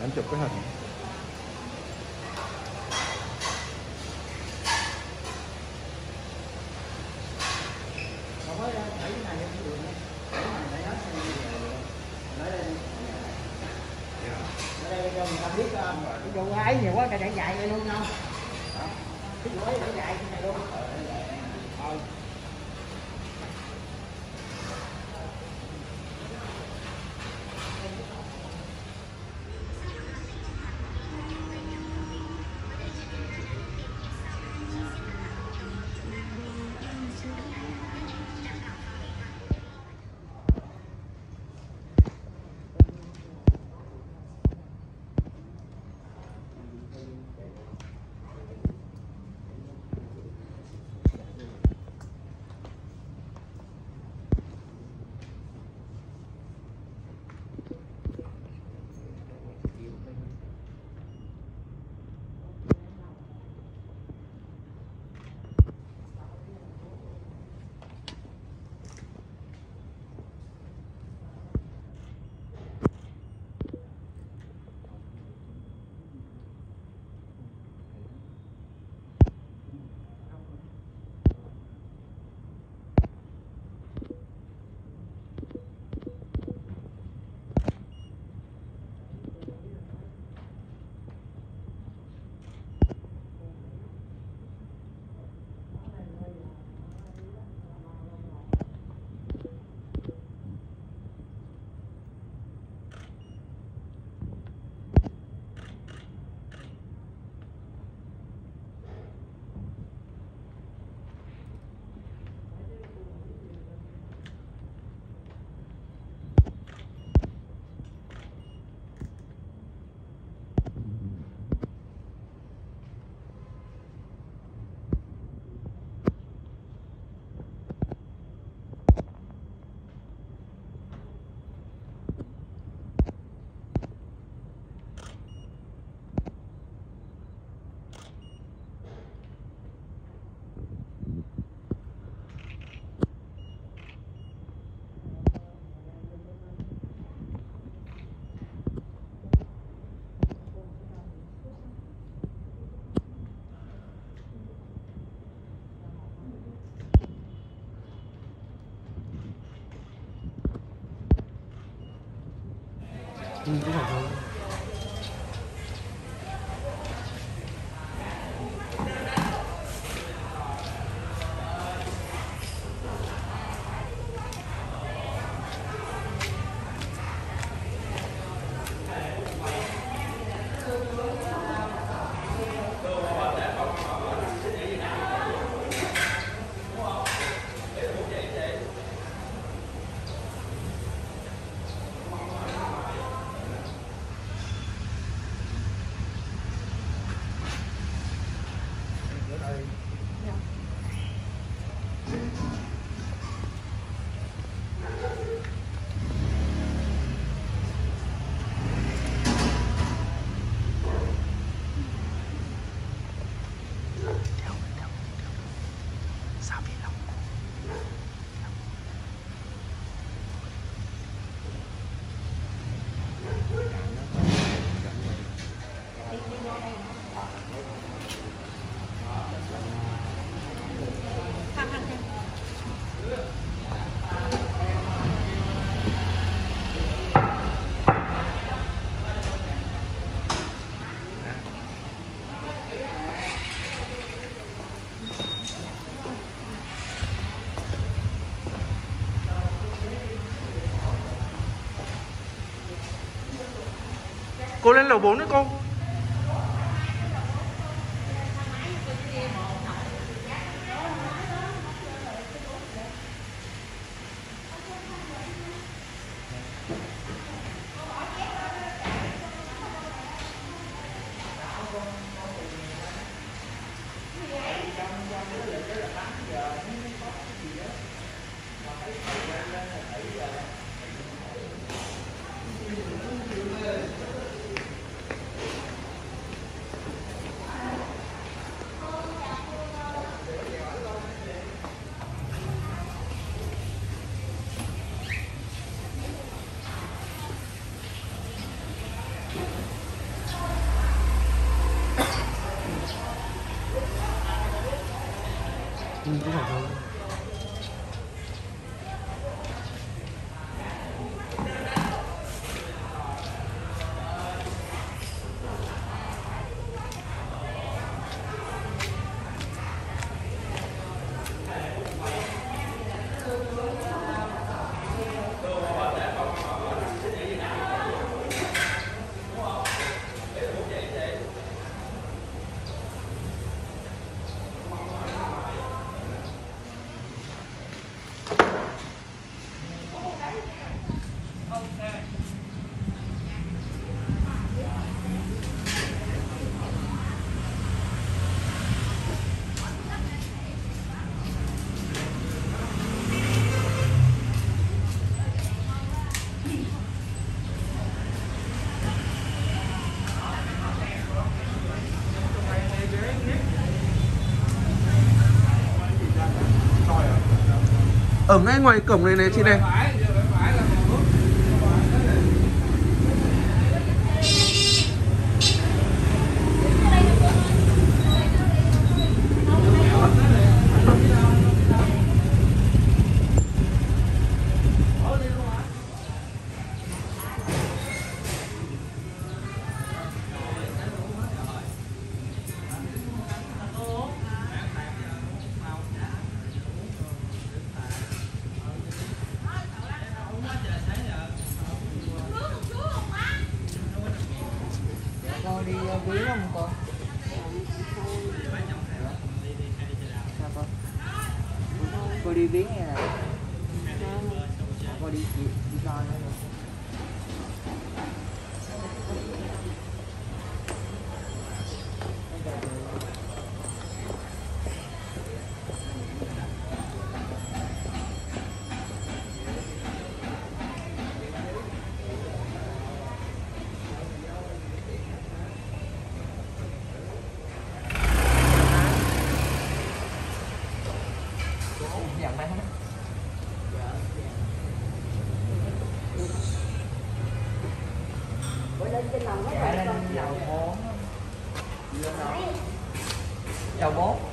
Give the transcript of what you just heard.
Anh chụp cái hình. Cho người ta biết cái vụ ấy nhiều quá cái để dạy luôn không Đó. cái vụ ấy để dạy cái này luôn 嗯不想说了 Cô lên lầu 4 đấy cô Ở ngay ngoài cổng này này chị này. Quý không con sao con cô đi biến nghe nè cô đi đi, đi coi nữa Dạ lên lầu bốn Lầu bốn